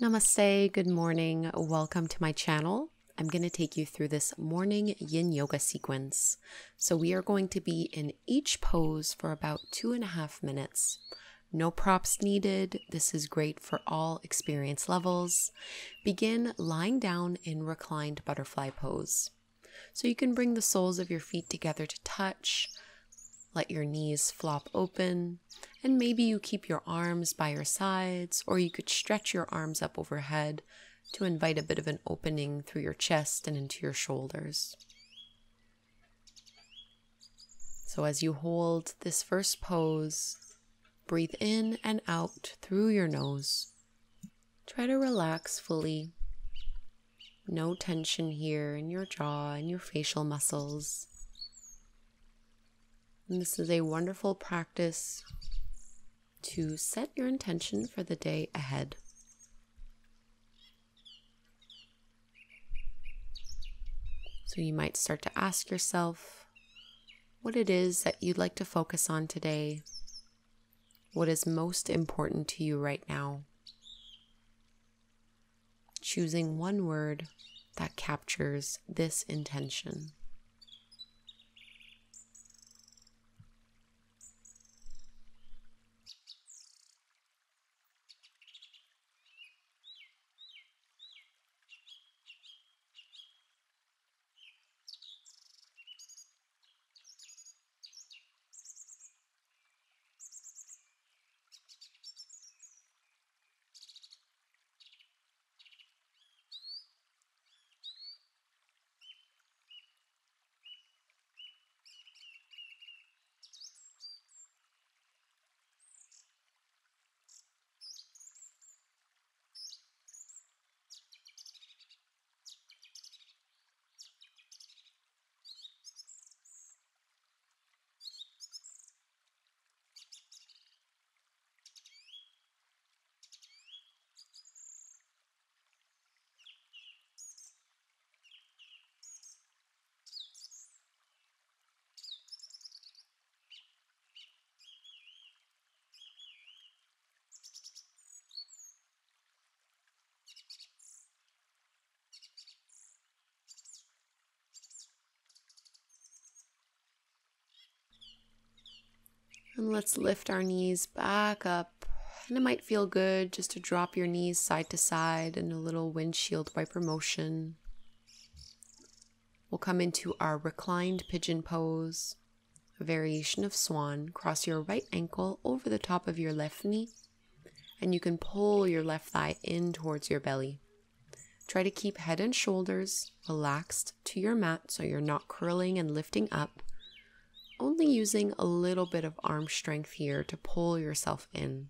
Namaste, good morning, welcome to my channel. I'm going to take you through this morning yin yoga sequence. So, we are going to be in each pose for about two and a half minutes. No props needed. This is great for all experience levels. Begin lying down in reclined butterfly pose. So, you can bring the soles of your feet together to touch. Let your knees flop open, and maybe you keep your arms by your sides, or you could stretch your arms up overhead to invite a bit of an opening through your chest and into your shoulders. So, as you hold this first pose, breathe in and out through your nose. Try to relax fully. No tension here in your jaw and your facial muscles. And this is a wonderful practice to set your intention for the day ahead. So you might start to ask yourself what it is that you'd like to focus on today. What is most important to you right now? Choosing one word that captures this intention. And let's lift our knees back up. And it might feel good just to drop your knees side to side in a little windshield wiper motion. We'll come into our reclined pigeon pose, a variation of swan. Cross your right ankle over the top of your left knee, and you can pull your left thigh in towards your belly. Try to keep head and shoulders relaxed to your mat so you're not curling and lifting up only using a little bit of arm strength here to pull yourself in.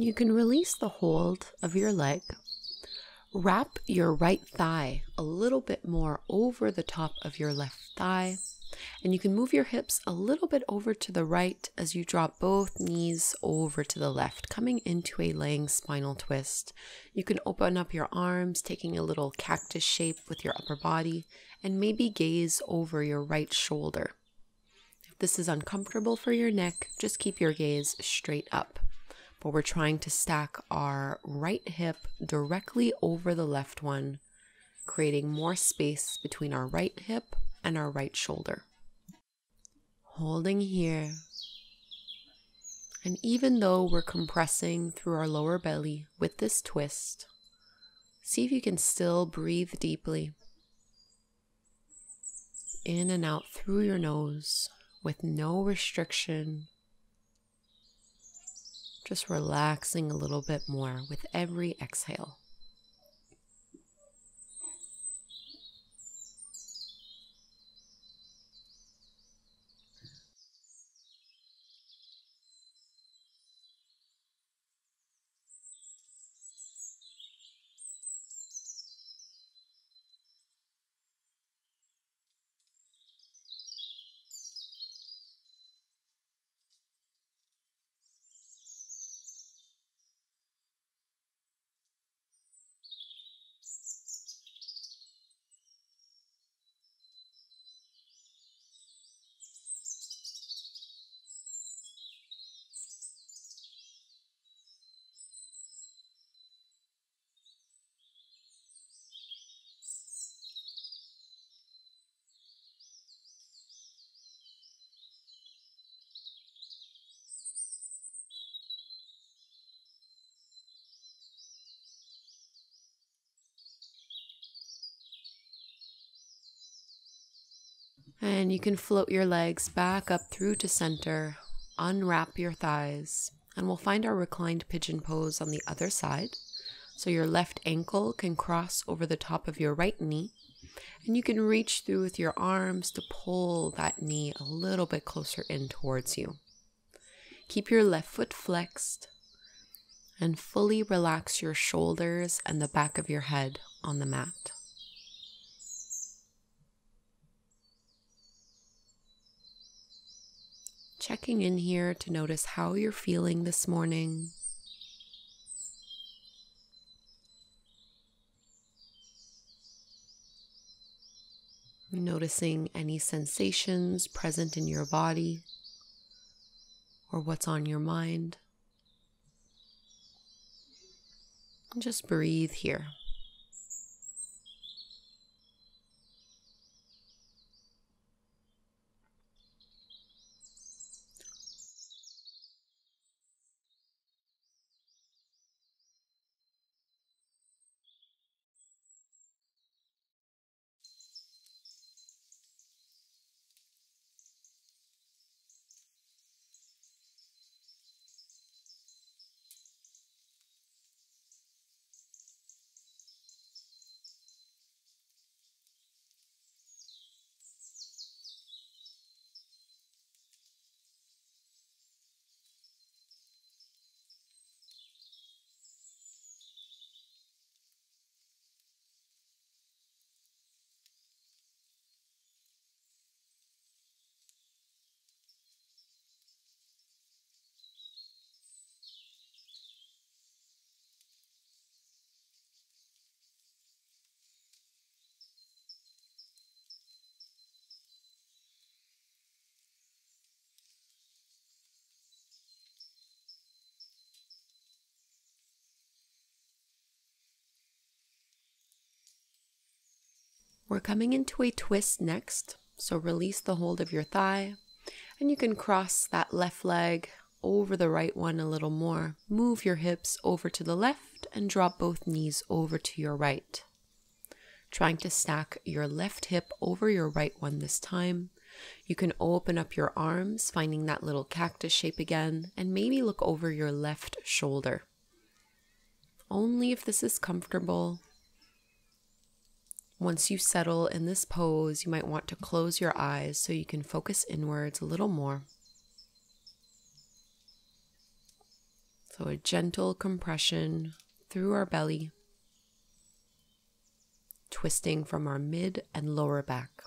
You can release the hold of your leg. Wrap your right thigh a little bit more over the top of your left thigh. And you can move your hips a little bit over to the right as you drop both knees over to the left, coming into a laying spinal twist. You can open up your arms, taking a little cactus shape with your upper body, and maybe gaze over your right shoulder. If this is uncomfortable for your neck, just keep your gaze straight up but we're trying to stack our right hip directly over the left one, creating more space between our right hip and our right shoulder. Holding here. And even though we're compressing through our lower belly with this twist, see if you can still breathe deeply in and out through your nose with no restriction just relaxing a little bit more with every exhale. And you can float your legs back up through to center, unwrap your thighs, and we'll find our reclined pigeon pose on the other side. So your left ankle can cross over the top of your right knee, and you can reach through with your arms to pull that knee a little bit closer in towards you. Keep your left foot flexed and fully relax your shoulders and the back of your head on the mat. Checking in here to notice how you're feeling this morning. Noticing any sensations present in your body or what's on your mind. just breathe here. We're coming into a twist next, so release the hold of your thigh, and you can cross that left leg over the right one a little more. Move your hips over to the left and drop both knees over to your right. Trying to stack your left hip over your right one this time. You can open up your arms, finding that little cactus shape again, and maybe look over your left shoulder. Only if this is comfortable once you settle in this pose, you might want to close your eyes so you can focus inwards a little more. So a gentle compression through our belly, twisting from our mid and lower back.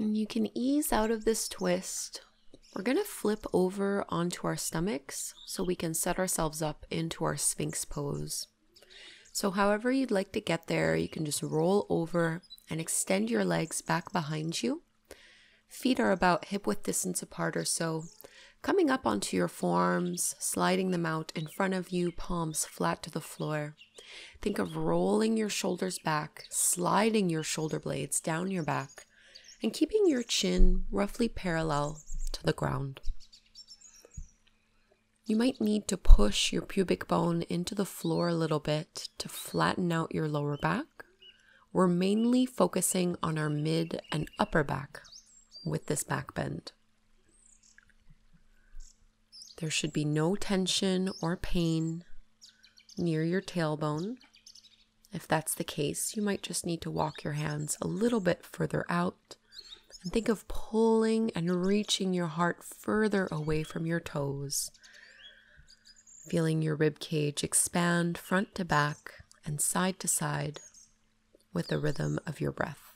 And you can ease out of this twist. We're going to flip over onto our stomachs so we can set ourselves up into our Sphinx pose. So, however you'd like to get there, you can just roll over and extend your legs back behind you. Feet are about hip width distance apart or so. Coming up onto your forearms, sliding them out in front of you, palms flat to the floor. Think of rolling your shoulders back, sliding your shoulder blades down your back, and keeping your chin roughly parallel to the ground. You might need to push your pubic bone into the floor a little bit to flatten out your lower back. We're mainly focusing on our mid and upper back with this back bend. There should be no tension or pain near your tailbone. If that's the case, you might just need to walk your hands a little bit further out and think of pulling and reaching your heart further away from your toes. Feeling your rib cage expand front to back and side to side with the rhythm of your breath.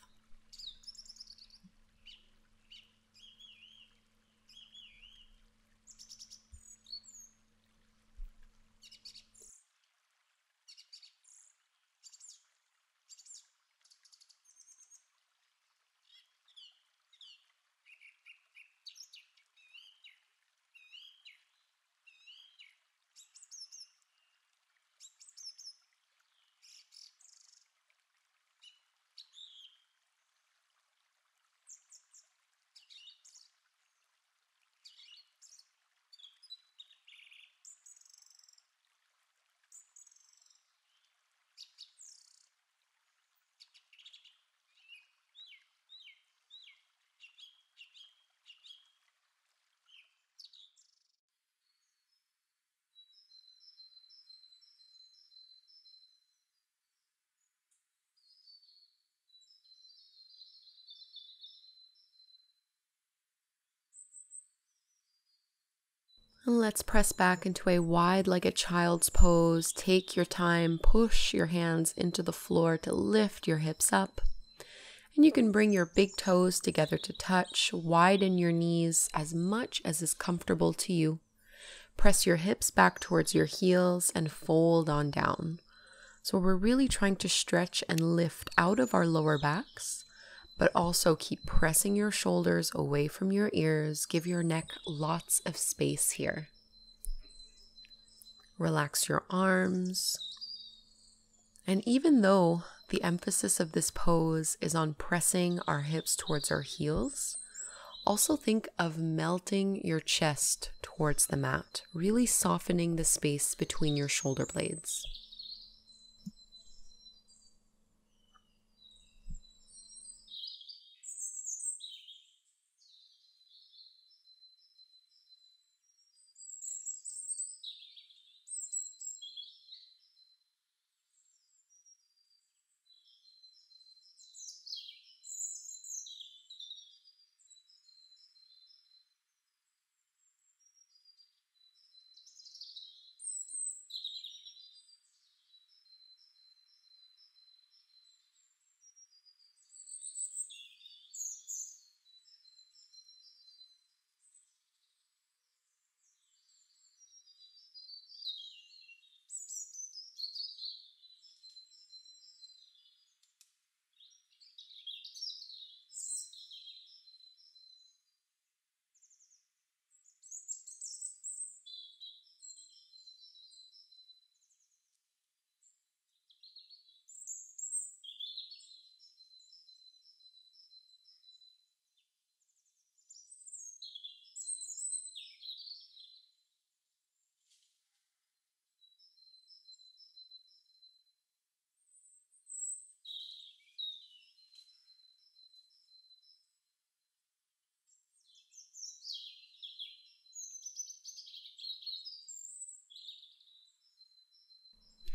Let's press back into a wide legged child's pose. Take your time, push your hands into the floor to lift your hips up. And you can bring your big toes together to touch, widen your knees as much as is comfortable to you. Press your hips back towards your heels and fold on down. So we're really trying to stretch and lift out of our lower backs but also keep pressing your shoulders away from your ears. Give your neck lots of space here. Relax your arms. And even though the emphasis of this pose is on pressing our hips towards our heels, also think of melting your chest towards the mat, really softening the space between your shoulder blades.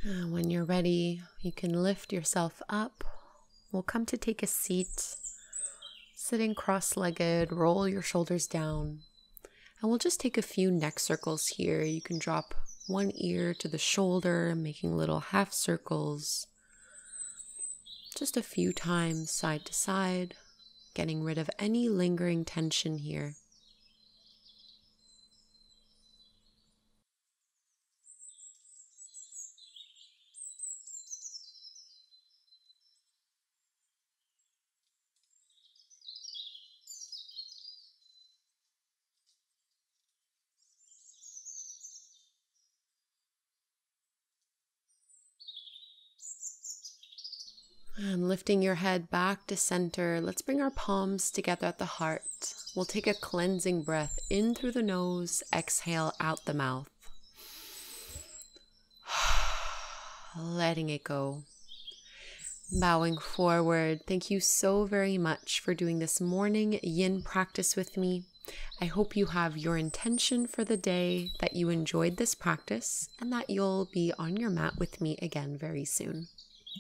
Uh, when you're ready, you can lift yourself up. We'll come to take a seat, sitting cross legged, roll your shoulders down. And we'll just take a few neck circles here. You can drop one ear to the shoulder, making little half circles. Just a few times side to side, getting rid of any lingering tension here. And lifting your head back to center, let's bring our palms together at the heart. We'll take a cleansing breath in through the nose, exhale out the mouth. Letting it go. Bowing forward, thank you so very much for doing this morning yin practice with me. I hope you have your intention for the day, that you enjoyed this practice, and that you'll be on your mat with me again very soon.